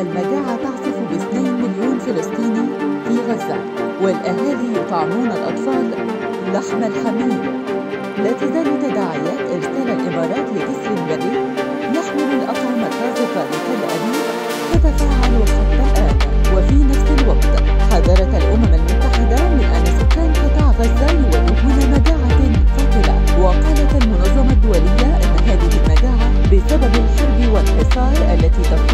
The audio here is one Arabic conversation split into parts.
المجاعة تعصف باثنين مليون فلسطيني في غزة والأهالي يطعمون الأطفال لحم الحمير لا تزال تداعيات إرسال الإمارات لجسر بري يحمل الأطعمة الطازجة لتل أبيب تتفاعل حتى الآن. وفي نفس الوقت حذرت الأمم المتحدة من أن سكان قطاع غزة يواجهون مجاعة قاتلة. وقالت المنظمة الدولية أن هذه المجاعة بسبب الحرب والحصار التي تفرضه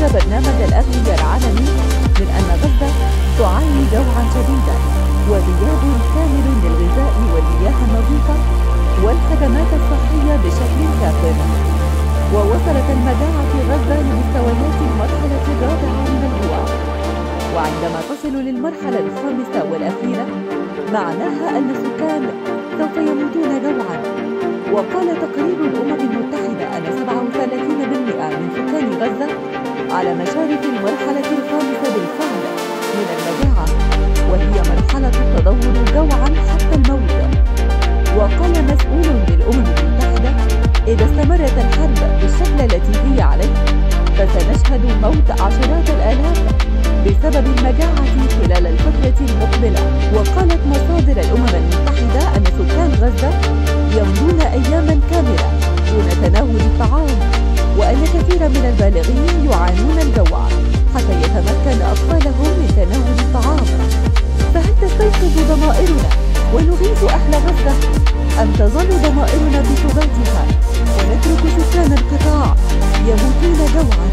حذر برنامج الأغذية العالمي من أن غزة تعاني جوعا شديدا وغياب كامل للغذاء والمياه النظيفة والخدمات الصحية بشكل كافٍ. ووصلت المجاعة في غزة لمستويات المرحلة الرابعة من الجوع. وعندما تصل للمرحلة الخامسة والأخيرة معناها أن السكان سوف يموتون جوعا. وقال تقرير الأمم المتحدة أن 37% من سكان غزة على مشارف المرحلة الخامسة بالفعل من المجاعة وهي مرحلة التدهور جوعا حتى الموت. وقال مسؤول للأمم المتحدة إذا استمرت الحرب بالشكل التي هي عليه فسنشهد موت عشرات وأن كثيرا من البالغين يعانون الجوع حتى يتمكن أطفالهم من تناول الطعام. فهل تستيقظ ضمائرنا ونغيث أهل غزة؟ أم تظل ضمائرنا بسباتها ونترك سكان القطاع يموتون جوعا